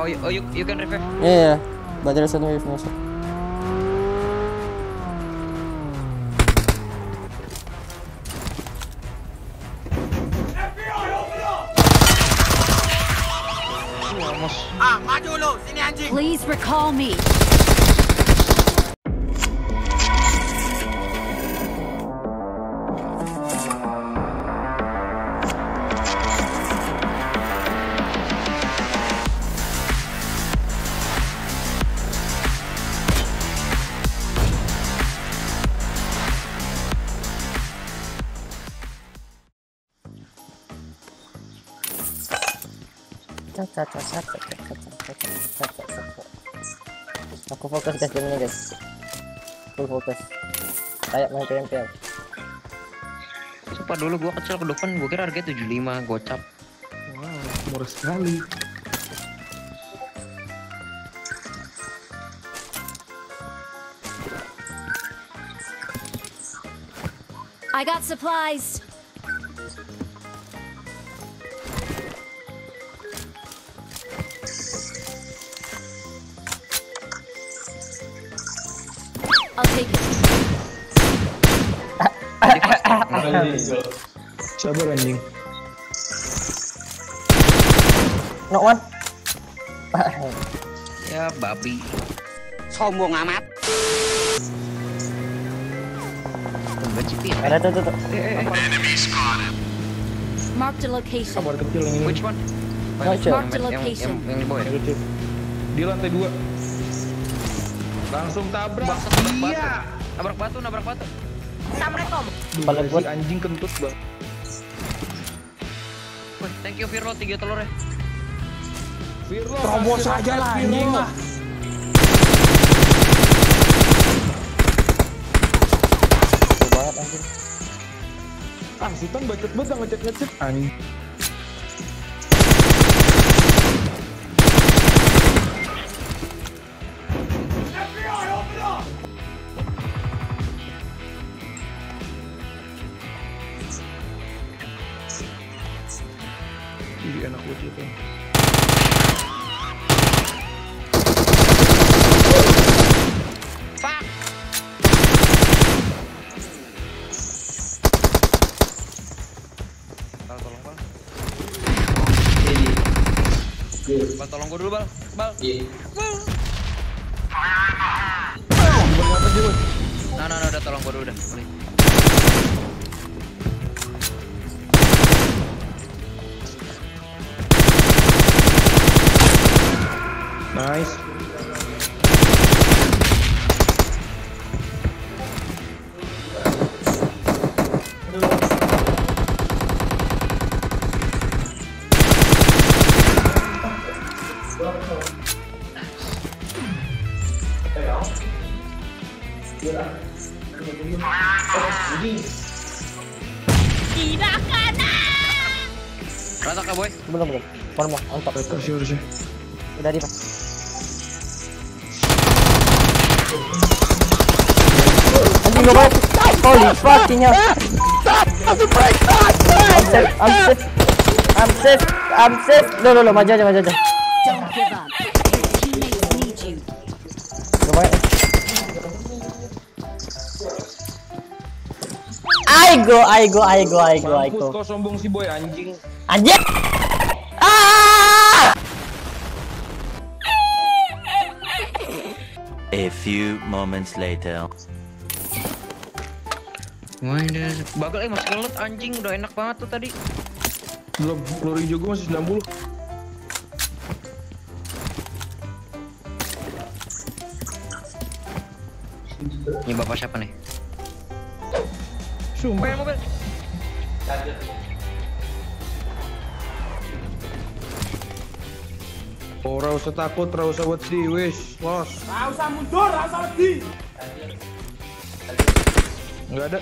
Oh, you, oh you, you can revive. Yeah, yeah. But there's another wave also. Almost. Please recall me. Aku fokus guys game ini guys. Full fokus. Kayak main PMPL. Sumpah dulu gua kecil ke depan, gua kira harga 75 gocap. Wah, murah sekali. I got supplies. Sabar anjing. No one. Ya babi. Sombong amat. Ada tuh tuh tuh. Eh, eh, eh. Marked a location. Sabar kecil yang ini. Which one? No, sure. yang, yang, yang, yang, bawah ya? Kecil. Di lantai dua. Langsung tabrak. Bangsat, nabrak batu. Iya. Nabrak batu, Duh, Kepala gua- anjing kentut bang. Wih, thank you Virlo, tiga telur ya. Virlo, Terobos aja lah, anjing lah. Banget anjing. Ah, Sultan bacot banget ngecek ngecek anjing. Ih, enak banget itu. Fuck. Bal, tolong bal. Bal, tolong gua dulu bal. Bal. Bal. Nah, nah, nah, udah tolong gua dulu udah. Boleh. Nice. Rata kah boy? Belum belum. On top. Harusnya harusnya. Udah di Pak. Anjing gak banget. Holy fucking hell. I'm safe. I'm safe. I'm safe. I'm safe. Loh loh loh maju aja maju aja. Don't give up. Your teammates need you. I go, I go, I go, I go, I Mampus go. kau sombong si boy anjing. Anjing. A few moments later. Ini bagel eh masih kelet anjing udah enak banget tuh tadi. Belum peluru hijau gue masih 90. Ini bapak siapa nih? Sumpah. Mobil, mobil. Ora usah takut, ora usah wedi, wis, los. Gak usah mundur, gak usah lebih. Enggak ada.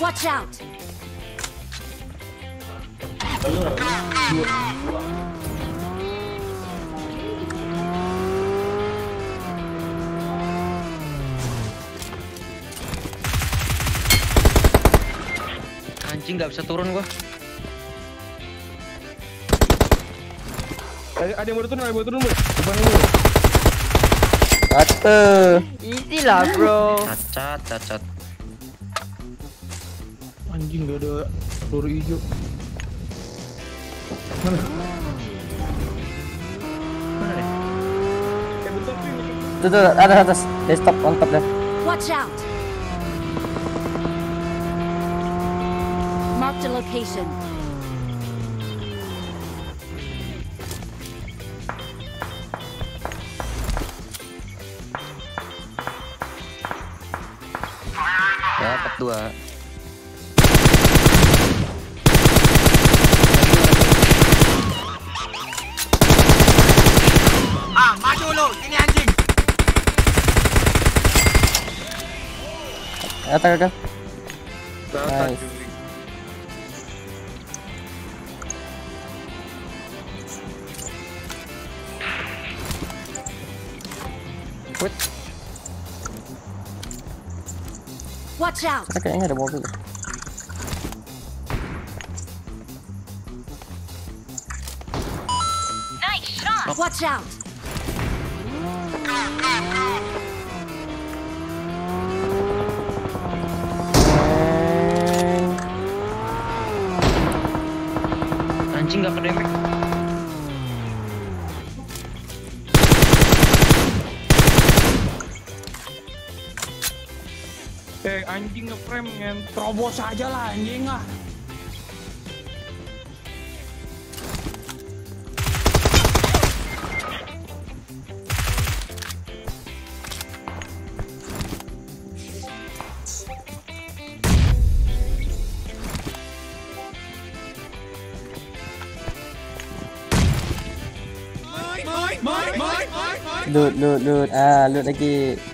Watch out. Anjing nggak bisa turun gua. Ada yang baru turun, ada yang baru turun, boy. Depan lu. Kata. Easy lah bro. Cacat, cacat. Anjing gak ada peluru hijau. Mana? Deh? Eh. Tuh tuh ada atas. Dia stop on top dah. Watch out! Marked a location. Dua. Ah, maju lu, ini anjing. Kata kata. Nice. Wait, Watch out! Kayaknya ada mobil. Watch out! anjing gak kedemek. Nge-frame yang terobos aja lah anjing ah. Loot loot loot. Ah loot lagi.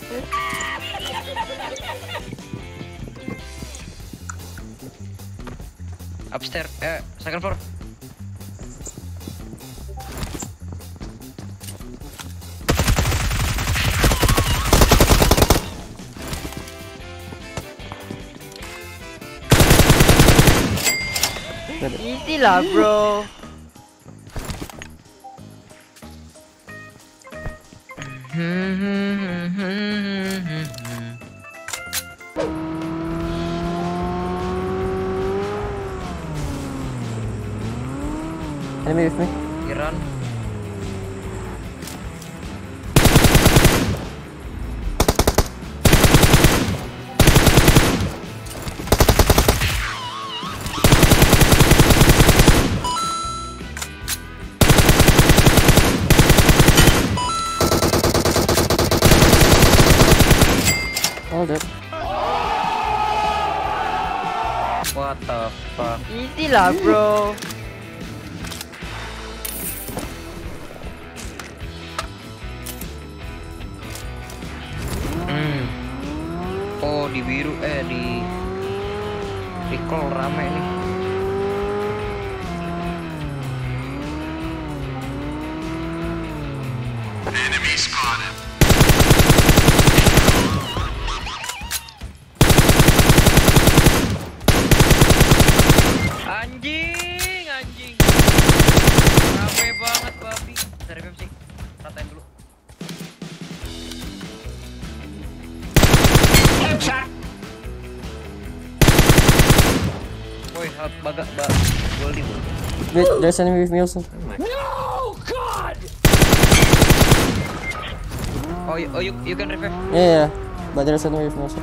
Eh, second floor. Easy lah bro. Enemy with me. Iran. Hold it. What the fuck? Easy lah bro. Biru eh di recall rame nih. Woi, help baga, ba, Wait, there's enemy with me also. Oh, you, oh, you, you can revive. Yeah, yeah. But there's enemy with me also.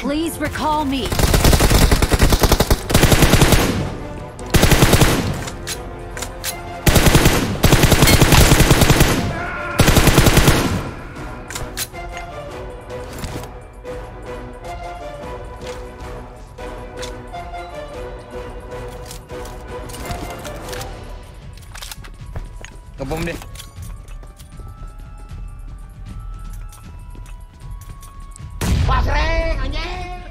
Please recall Ah, maju lu, sini anjing. Please recall me. Ngebom deh. Pasreng, anjing.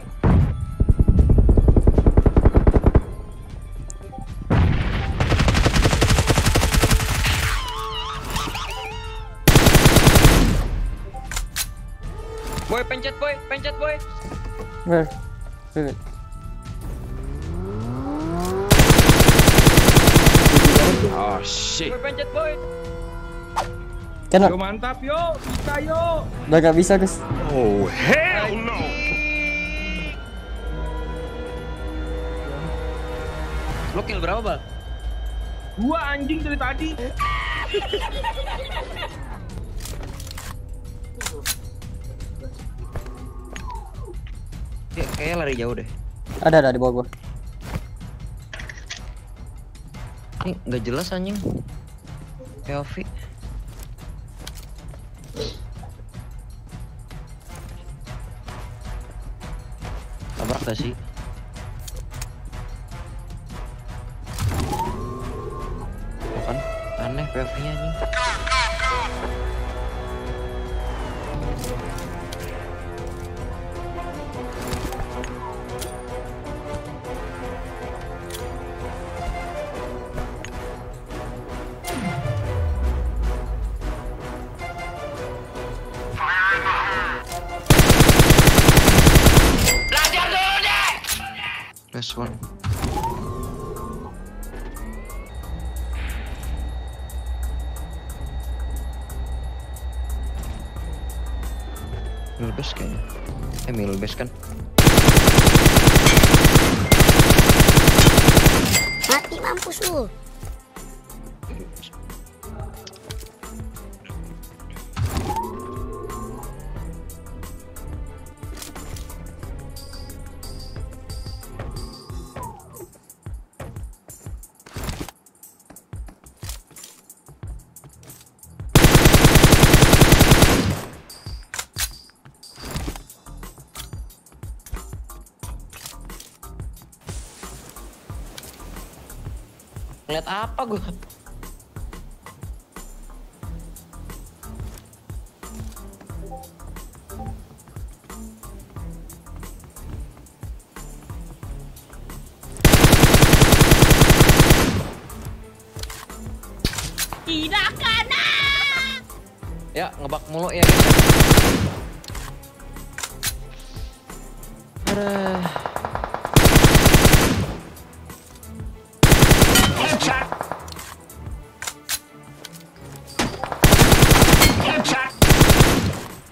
Boy, pencet boy, pencet boy. Where? Wait, Oh shit. Boy, pencet boy. Cannot. Yo mantap yo, bisa yo. Udah gak bisa guys. Oh hell no. Lo kill berapa, Bal? Gua anjing dari tadi. Kayak kayaknya lari jauh deh. Ada ada di bawah gua. Ini nggak jelas anjing. POV. Tabrak gak sih? Tuh kan aneh POV-nya anjing. One. Milbes kayaknya. Eh Milbes kan. Mati mampus lu. Ngeliat apa gua? Tidak kena. Ya, ngebak mulu ya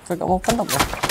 guys. Aduh. Kagak mau penop ya.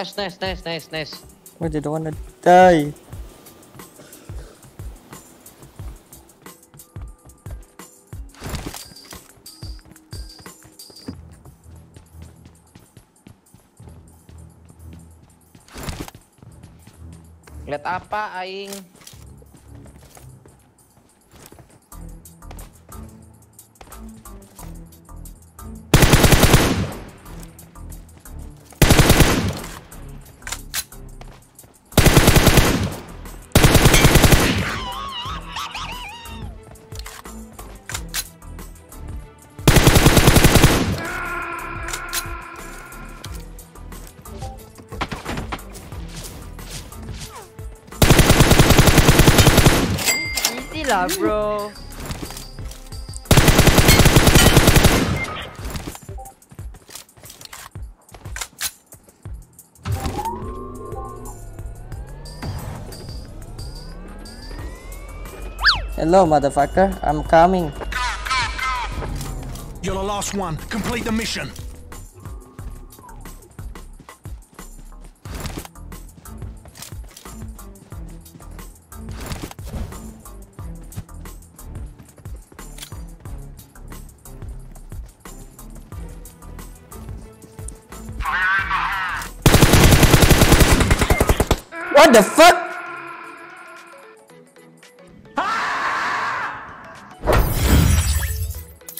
Nice, nice, nice, nice, nice. I didn't wanna die. Lihat apa aing? Lah, bro. Hello, motherfucker. I'm coming. You're the last one. Complete the mission. What the fuck?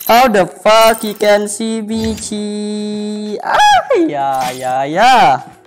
How the fuck he can see me? Ah, yeah, yeah, yeah.